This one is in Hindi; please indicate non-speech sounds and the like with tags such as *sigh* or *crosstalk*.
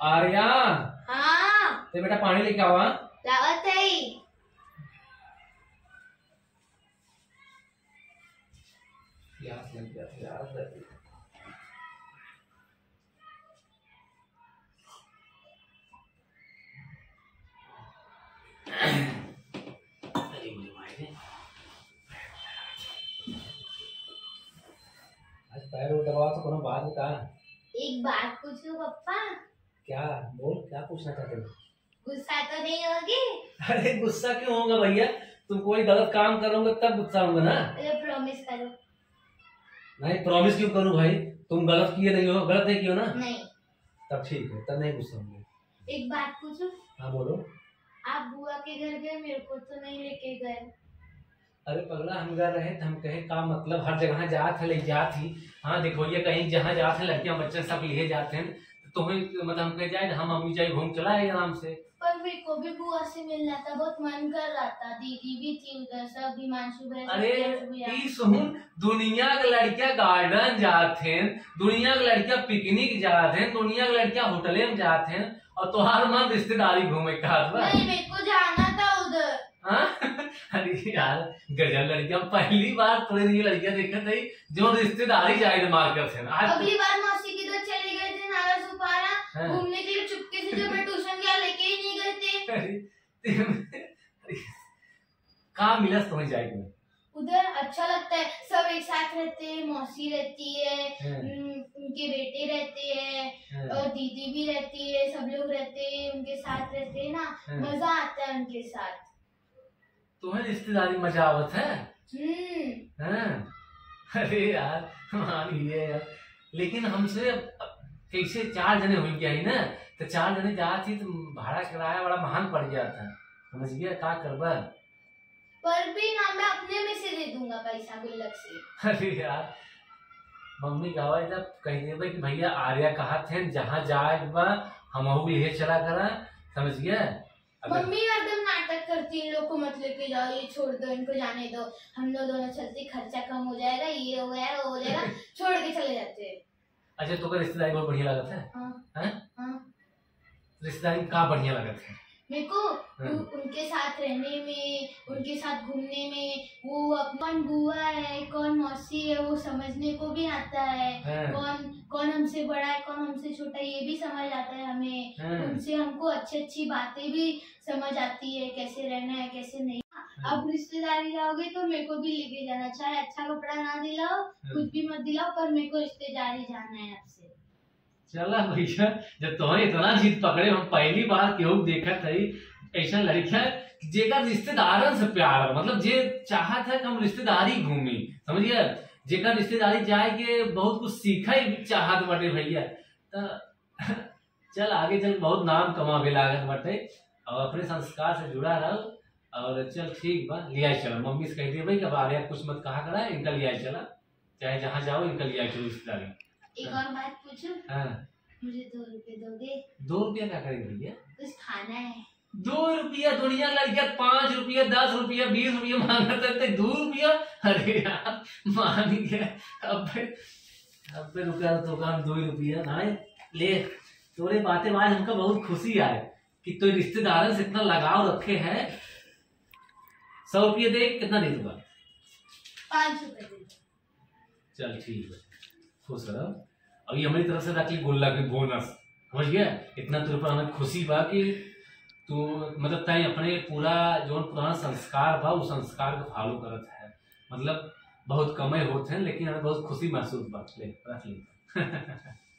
आर्या। हाँ। ते बेटा पानी लेके आवा. लावत है प्यास लग गया प्यास लग गया अरे मुझे मार दे। आज पैर उठ दबाओ तो कोनो बात बता एक बात पूछो पप्पा? क्या बोल क्या पूछना चाहते हो? गुस्सा तो नहीं होगी। अरे गुस्सा क्यों होगा भैया? तुम कोई गलत काम करोगे तब गुस्सा होगा ना? मुझे प्रॉमिस करो। नहीं प्रॉमिस क्यों करूँ भाई? तुम गलत किए नहीं हो गलत नहीं किए हो ना? नहीं। तब ठीक है तब नहीं गुस्सा होंगे। एक बात पूछो? हाँ बोलो। आप बुआ के घर गए मेरे को तो नहीं लेके गए। अरे पगला हम गए रहे थे हम कहे का मतलब हर जगह जा है ले जात ही हाँ देखो ये कहीं जहाँ जाते हैं लड़कियाँ बच्चे सब लिए जाते हैं। तो मतलब हम कहे जाए हम मम्मी जाए घूम चला है आराम से। पर मेरे को भी बुआ से मिलना था बहुत मन कर रहा था। दीदी भी थी उधर सब हिमांशु भाई अरे सुन दुनिया के लड़कियाँ गार्डन जाते हैं दुनिया के लड़कियाँ पिकनिक जाते हैं दुनिया के लड़कियाँ होटले में जाते हैं और तुम्हार मन रिश्तेदारी घूमे का नहीं मेरे को जाना था उधर। हाँ? अरे यार गजब लड़कियाँ पहली बार थोड़ी सी लड़कियाँ देखा थी जो रिश्तेदारी जाए मार कर थे अगली बार मौसी की तो चले गए थे नारा सुपारा हाँ। घूमने के लिए चुपके से जब मैं ट्यूशन गया लेके ही नहीं गए थे। कहाँ मिला तुम्हें जाए में उधर अच्छा लगता है। सब एक साथ रहते हैं मौसी रहती है हाँ। उनके बेटे रहते हैं हाँ। और दीदी भी रहती है सब लोग रहते हैं उनके साथ रहते हैं ना। हाँ। मज़ा आता है उनके साथ। तुम्हें रिश्तेदारी मज़ा आवत है? हम्म। हाँ। अरे यार मान लिए यार। लेकिन हमसे अब कैसे चार जने हो गया ही ना तो चार जने जात थी तो भाड़ा किराया बड़ा महान पड़ गया था। समझ गया? का करबा? पर भी ना मैं अपने में से दे दूँगा पैसा गुल्लक से। अरे यार मम्मी गावा जब कह देवे कि भैया आर्या कहा थे? जहाँ जाए बा हमहू यही चला करा। समझ गया? मम्मी एकदम नाटक करती है इन लोग को मत लेके जाओ ये छोड़ दो इनको जाने दो। हम लोग दोनों चलते खर्चा कम हो जाएगा ये हो जाएगा वो हो जाएगा छोड़ के चले जाते हैं। अच्छा तो रिश्तेदारी बहुत बढ़िया लगता है हाँ हैं? हाँ रिश्तेदारी का बढ़िया लगता है मेरे को। उनके साथ रहने में उनके साथ घूमने में वो अब कौन बुआ है कौन मौसी है वो समझने को भी आता है हाँ। कौन कौन हमसे बड़ा है कौन हमसे छोटा है ये भी समझ आता है हमें। उनसे हमको अच्छी अच्छी बातें भी समझ आती है कैसे रहना है कैसे नहीं अब रिश्तेदारी जाओगे तो मेरे को भी लेके जाना। चाहे अच्छा कपड़ा ना दिलाओ कुछ भी मत दिलाओ पर मेरे को रिश्तेदारी जाना है आपसे चला भैया जब तुम्हें इतना जीत पकड़े हम पहली बार केहू देखा थी ऐसा लड़कियाँ जेकर रिश्तेदारन से प्यार मतलब जे चाहत है कि हम रिश्तेदारी घूमी समझिए जेकर रिश्तेदारी जाए के बहुत कुछ सीखा ही चाहत बटे भैया तो *laughs* चल आगे चल बहुत नाम कमावे लागत बटे और अपने संस्कार से जुड़ा रहो। और चल ठीक बा लिया चला। मम्मी से कह दिए भाई कब आ रहा कुछ मत कहा करा इनका लिया चला। चाहे जहाँ जाओ इनका लिया चलो रिश्तेदारी। एक और बात पूछूँ? हाँ। मुझे दो रुपए दोगे? दो रुपया क्या करेंगे भैया? कुछ खाना है। दो रुपया दुनिया लड़कियाँ पाँच रुपया दस रुपया बीस रुपया मांगते थे दो रुपया? अरे यार मान गया। अब अब फिर रुका तो काम दो ही रुपया। भाई ले तोरे बातें आज हमको बहुत खुशी आए कि तो रिश्तेदारों से इतना लगाव रखे हैं सौ रुपये दे कितना दे दूँगा? पाँच चल ठीक है। खुश रहो। ये हमारी तरफ़ से रख ली गुल्ला की बोनस। समझ गया? इतना तेरे पर हमें खुशी बा कि तू मतलब तय अपने पूरा जो पुराना संस्कार बा उस संस्कार को फॉलो करत है। मतलब बहुत कमे होते हैं लेकिन हमें बहुत खुशी महसूस बा ले रख ली। *laughs*